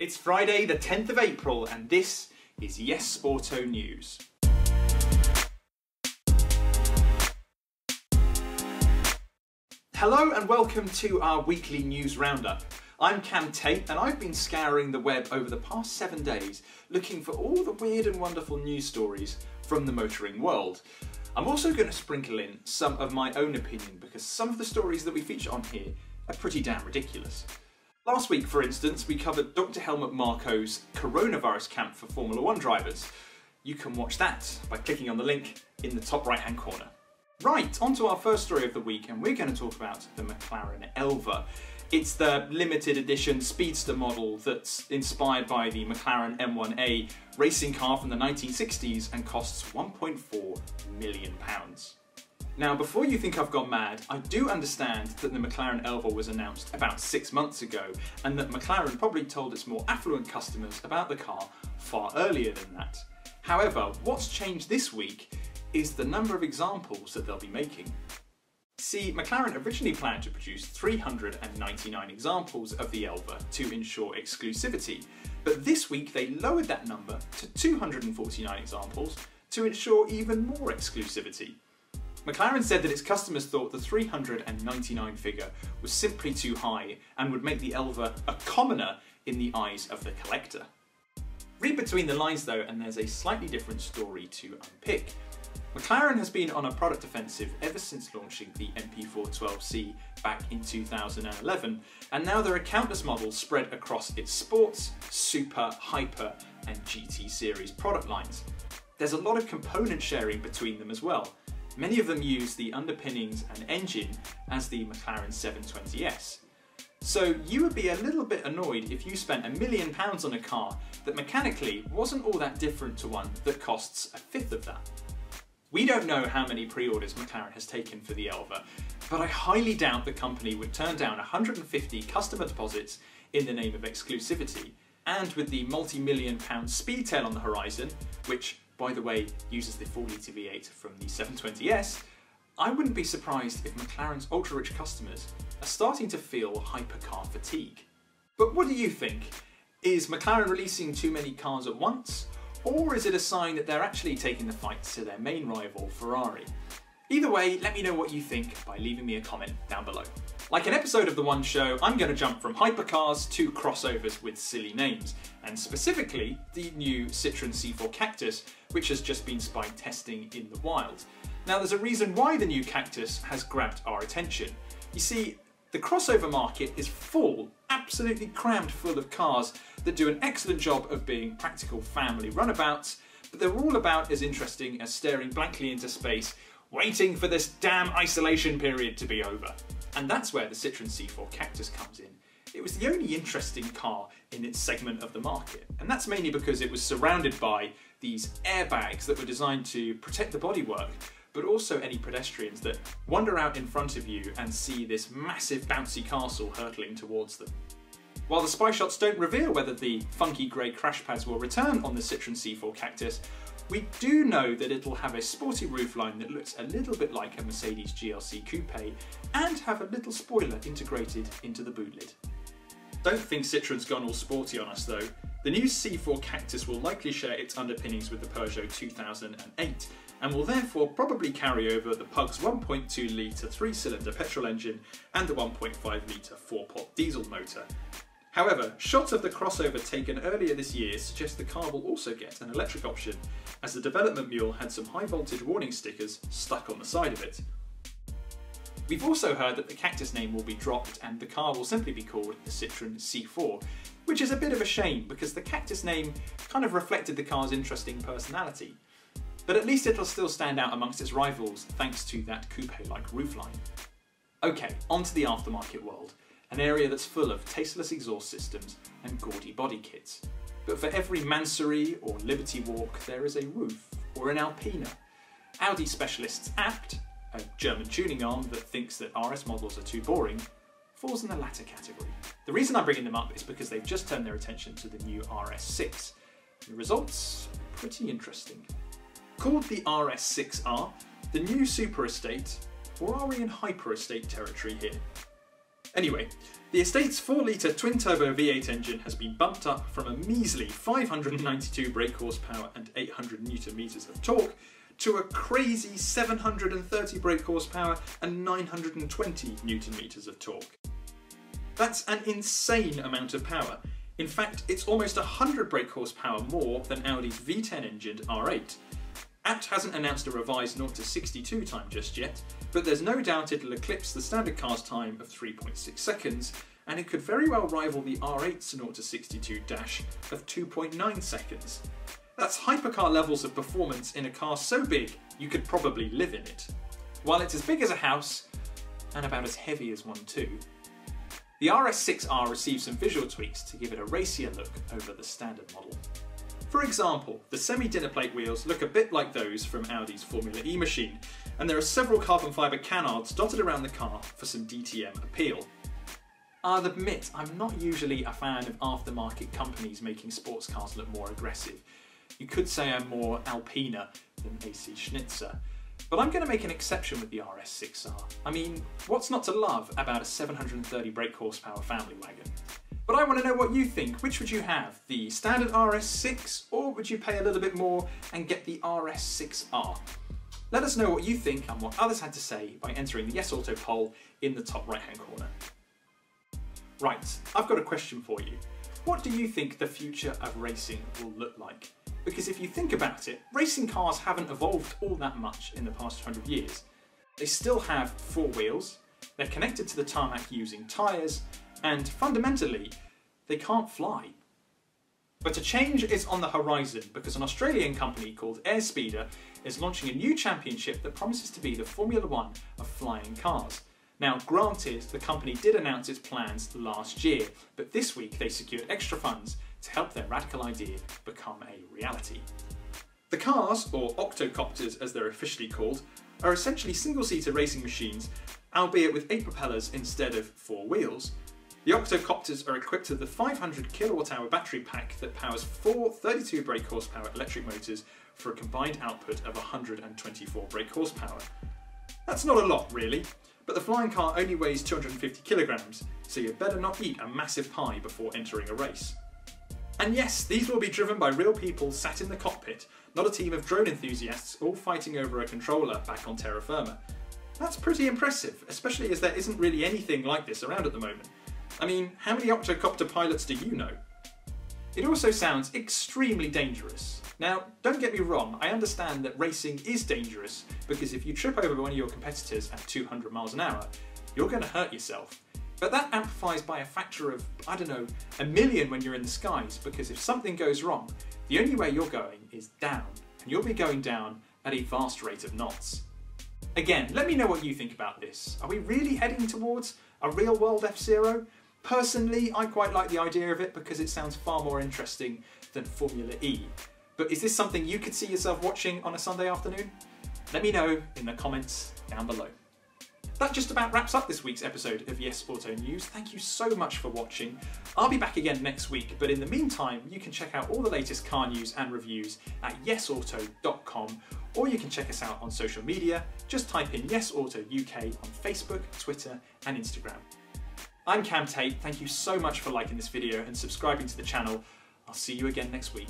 It's Friday, the 10th of April, and this is Yes Auto News. Hello and welcome to our weekly news roundup. I'm Cam Tate and I've been scouring the web over the past seven days looking for all the weird and wonderful news stories from the motoring world. I'm also going to sprinkle in some of my own opinion because some of the stories that we feature on here are pretty damn ridiculous. Last week, for instance, we covered Dr. Helmut Marko's coronavirus camp for Formula One drivers. You can watch that by clicking on the link in the top right hand corner. Right, on to our first story of the week, and we're going to talk about the McLaren Elva. It's the limited edition speedster model that's inspired by the McLaren M1A racing car from the 1960s and costs 1.4 million pounds. Now, before you think I've gone mad, I do understand that the McLaren Elva was announced about six months ago, and that McLaren probably told its more affluent customers about the car far earlier than that. However, what's changed this week is the number of examples that they'll be making. See, McLaren originally planned to produce 399 examples of the Elva to ensure exclusivity, but this week they lowered that number to 249 examples to ensure even more exclusivity. McLaren said that its customers thought the 399 figure was simply too high and would make the Elva a commoner in the eyes of the collector. Read between the lines though and there's a slightly different story to unpick. McLaren has been on a product offensive ever since launching the MP412C back in 2011, and now there are countless models spread across its sports, super, hyper, and GT series product lines. There's a lot of component sharing between them as well, Many of them use the underpinnings and engine as the McLaren 720S. So you would be a little bit annoyed if you spent a million pounds on a car that mechanically wasn't all that different to one that costs a fifth of that. We don't know how many pre-orders McLaren has taken for the Elva, but I highly doubt the company would turn down 150 customer deposits in the name of exclusivity. And with the multi-million pound speed Speedtail on the horizon, which by the way, uses the 4 litre V8 from the 720S, I wouldn't be surprised if McLaren's ultra-rich customers are starting to feel hypercar fatigue. But what do you think? Is McLaren releasing too many cars at once? Or is it a sign that they're actually taking the fight to their main rival, Ferrari? Either way, let me know what you think by leaving me a comment down below. Like an episode of The One Show, I'm going to jump from hypercars to crossovers with silly names, and specifically the new Citroen C4 Cactus, which has just been spy testing in the wild. Now there's a reason why the new Cactus has grabbed our attention. You see, the crossover market is full, absolutely crammed full of cars that do an excellent job of being practical family runabouts, but they're all about as interesting as staring blankly into space, waiting for this damn isolation period to be over. And that's where the Citroen C4 Cactus comes in. It was the only interesting car in its segment of the market, and that's mainly because it was surrounded by these airbags that were designed to protect the bodywork, but also any pedestrians that wander out in front of you and see this massive bouncy castle hurtling towards them. While the spy shots don't reveal whether the funky grey crash pads will return on the Citroen C4 Cactus, we do know that it'll have a sporty roofline that looks a little bit like a Mercedes GLC Coupe and have a little spoiler integrated into the boot lid. Don't think Citroen's gone all sporty on us though. The new C4 Cactus will likely share its underpinnings with the Peugeot 2008 and will therefore probably carry over the Pug's 1.2 litre 3-cylinder petrol engine and the 1.5 litre 4-pot diesel motor, However, shots of the crossover taken earlier this year suggest the car will also get an electric option, as the development mule had some high voltage warning stickers stuck on the side of it. We've also heard that the Cactus name will be dropped and the car will simply be called the Citroen C4, which is a bit of a shame because the Cactus name kind of reflected the car's interesting personality. But at least it'll still stand out amongst its rivals thanks to that coupe-like roofline. Okay, on to the aftermarket world an area that's full of tasteless exhaust systems and gaudy body kits. But for every Mansory or Liberty Walk, there is a Ruf or an Alpina. Audi specialists ABT, a German tuning arm that thinks that RS models are too boring, falls in the latter category. The reason I'm bringing them up is because they've just turned their attention to the new RS6. The results pretty interesting. Called the RS6R, the new super estate, or are we in hyper estate territory here? Anyway, The estate's 4-litre twin-turbo V8 engine has been bumped up from a measly 592 mhm. brake horsepower and 800 newton meters of torque to a crazy 730 brake horsepower and 920 newton meters of torque. That's an insane amount of power. In fact, it's almost 100 brake horsepower more than Audi's V10 engined R8. Abt hasn't announced a revised 0 to 62 time just yet, but there's no doubt it'll eclipse the standard car's time of 3.6 seconds, and it could very well rival the R8's 0 to 62 dash of 2.9 seconds. That's hypercar levels of performance in a car so big you could probably live in it. While it's as big as a house, and about as heavy as one too. The RS6R received some visual tweaks to give it a racier look over the standard model. For example, the semi-dinner plate wheels look a bit like those from Audi's Formula E machine, and there are several carbon fibre canards dotted around the car for some DTM appeal. I'll admit, I'm not usually a fan of aftermarket companies making sports cars look more aggressive. You could say I'm more Alpina than AC Schnitzer. But I'm going to make an exception with the RS6R. I mean, what's not to love about a 730 brake horsepower family wagon? But I want to know what you think. Which would you have? The standard RS6 or would you pay a little bit more and get the RS6R? Let us know what you think and what others had to say by entering the Yes Auto poll in the top right hand corner. Right, I've got a question for you. What do you think the future of racing will look like? Because if you think about it, racing cars haven't evolved all that much in the past 100 years. They still have four wheels, they're connected to the tarmac using tyres, and fundamentally, they can't fly. But a change is on the horizon because an Australian company called Airspeeder is launching a new championship that promises to be the Formula One of flying cars. Now, granted, the company did announce its plans last year, but this week they secured extra funds to help their radical idea become a reality. The cars, or octocopters as they're officially called, are essentially single-seater racing machines, albeit with eight propellers instead of four wheels, the octocopters are equipped with the 500 kilowatt hour battery pack that powers four 32 brake horsepower electric motors for a combined output of 124 brake horsepower. That's not a lot, really, but the flying car only weighs 250 kilograms, so you would better not eat a massive pie before entering a race. And yes, these will be driven by real people sat in the cockpit, not a team of drone enthusiasts all fighting over a controller back on terra firma. That's pretty impressive, especially as there isn't really anything like this around at the moment. I mean, how many octocopter pilots do you know? It also sounds extremely dangerous. Now, don't get me wrong, I understand that racing is dangerous because if you trip over one of your competitors at 200 miles an hour, you're going to hurt yourself. But that amplifies by a factor of, I don't know, a million when you're in the skies because if something goes wrong, the only way you're going is down, and you'll be going down at a vast rate of knots. Again, let me know what you think about this. Are we really heading towards a real world F-Zero? Personally, I quite like the idea of it because it sounds far more interesting than Formula E. But is this something you could see yourself watching on a Sunday afternoon? Let me know in the comments down below. That just about wraps up this week's episode of Yes Auto News. Thank you so much for watching. I'll be back again next week, but in the meantime, you can check out all the latest car news and reviews at yesauto.com, or you can check us out on social media. Just type in Yes Auto UK on Facebook, Twitter, and Instagram. I'm Cam Tate, thank you so much for liking this video and subscribing to the channel. I'll see you again next week.